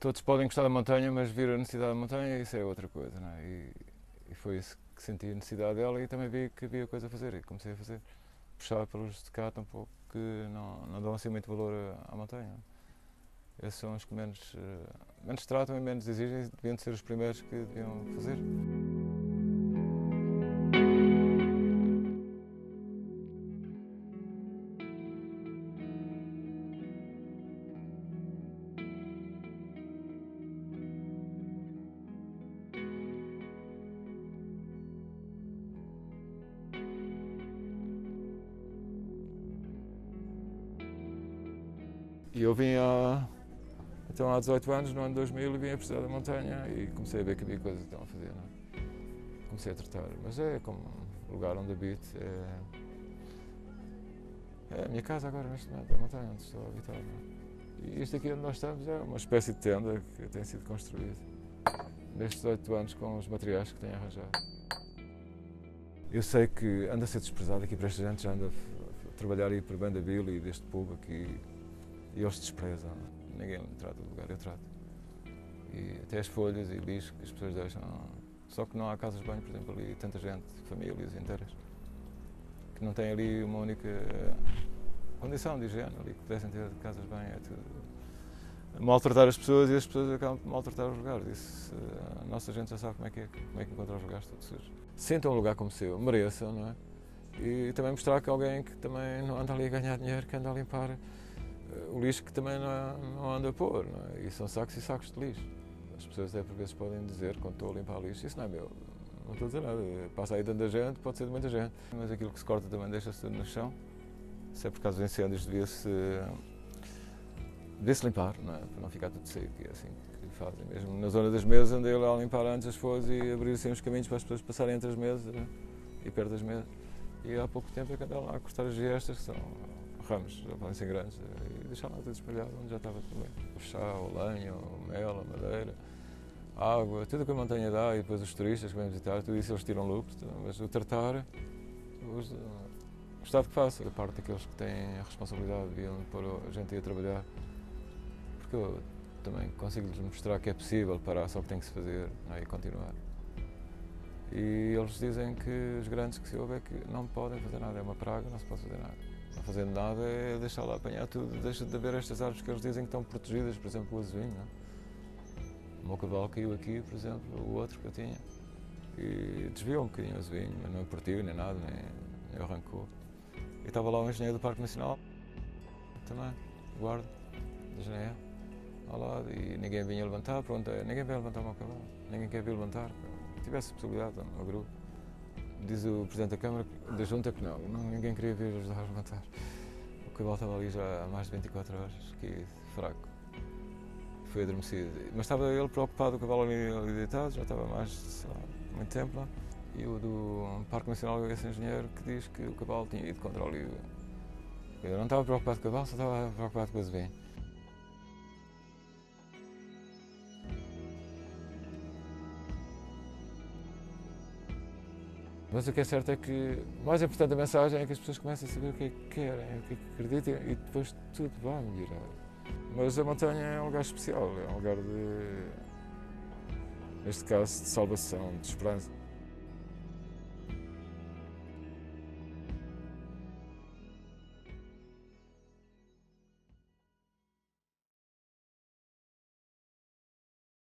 todos podem gostar da montanha, mas vir a necessidade da montanha, isso é outra coisa, não é? E, e foi isso que senti a necessidade dela e também vi que havia coisa a fazer e comecei a fazer. Puxar pelos de cá pouco que não, não dão assim muito valor à montanha. Esses são os que menos, eh, menos tratam e menos exigem, deviam ser os primeiros que deviam fazer. E eu vim há, então, há 18 anos, no ano 2000, vim a precisar da montanha e comecei a ver que havia coisas que estão a fazer. É? Comecei a tratar. Mas é como o lugar onde habito. É, é a minha casa agora, neste momento, a montanha onde estou a habitar. É? E isto aqui onde nós estamos é uma espécie de tenda que tem sido construída nestes 18 anos com os materiais que tenho arranjado. Eu sei que anda a ser desprezado aqui para esta gente, já anda a trabalhar aí por Bandaville e deste povo aqui e eles desprezam. Ninguém trata do lugar, eu trato. E até as folhas e lixo que as pessoas deixam. Só que não há casas de banho, por exemplo, ali tanta gente, famílias inteiras, que não têm ali uma única condição de higiene ali, que pudessem ter casas de banho. É tudo maltratar as pessoas e as pessoas acabam de maltratar os lugares. Isso, a nossa gente já sabe como é que é, como é que encontra os lugares todos sujos. Sintam um lugar como seu, mereçam, não é? E também mostrar que alguém que também não anda ali a ganhar dinheiro, que anda a limpar o lixo que também não, não anda a pôr, é? e são sacos e sacos de lixo. As pessoas até por vezes podem dizer, quando estou a limpar lixo, isso não é meu, não estou a dizer nada, passa aí tanta gente, pode ser de muita gente, mas aquilo que se corta também deixa-se tudo no chão. Se é por causa dos incêndios, devia-se devia -se limpar, não é? para não ficar tudo seco, e é assim que fazem. Mesmo na zona das mesas, andei lá a limpar antes as folhas e abrir assim os caminhos para as pessoas passarem entre as mesas e perto das mesas. E há pouco tempo é que andei lá a cortar as gestas, que são ramos, já grandes, e deixar lá tudo espalhado onde já estava tudo bem. O chá, o lenho, o mel, a madeira, a água, tudo o que a montanha dá e depois os turistas que vêm visitar, tudo isso eles tiram lucro, mas o tratar, os, o Estado que faça, da parte daqueles que têm a responsabilidade de pôr a gente a trabalhar, porque eu também consigo-lhes mostrar que é possível parar, só que tem que se fazer é? e continuar. E eles dizem que os grandes que se ouvem é que não podem fazer nada, é uma praga, não se pode fazer nada não fazendo nada é deixar lá apanhar tudo, deixa de haver estas árvores que eles dizem que estão protegidas, por exemplo, o azevinho. É? O meu cavalo caiu aqui, por exemplo, o outro que eu tinha, e desviou um bocadinho o azevinho, mas não partiu nem nada, nem, nem arrancou. E estava lá o engenheiro do Parque Nacional, também, guarda da janela, ao lado, e ninguém vinha levantar, pronto, ninguém veio levantar o meu cavalo, ninguém quer vir levantar, tivesse possibilidade, no grupo diz o Presidente da Câmara da Junta que não, não ninguém queria vir ajudar a levantar. O cavalo estava ali já há mais de 24 horas, que fraco. Foi adormecido. Mas estava ele preocupado, o cavalo ali, ali deitado, já estava mais, sei muito tempo lá. E o do Parque Nacional, esse engenheiro, que diz que o cavalo tinha ido contra o livro. Eu não estava preocupado com o cavalo, só estava preocupado com o azevinho. Mas o que é certo é que mais importante da mensagem é que as pessoas comecem a saber o que é que querem, o que é que acreditam e depois tudo vai melhorar. Mas a montanha é um lugar especial, é um lugar de, neste caso, de salvação, de esperança.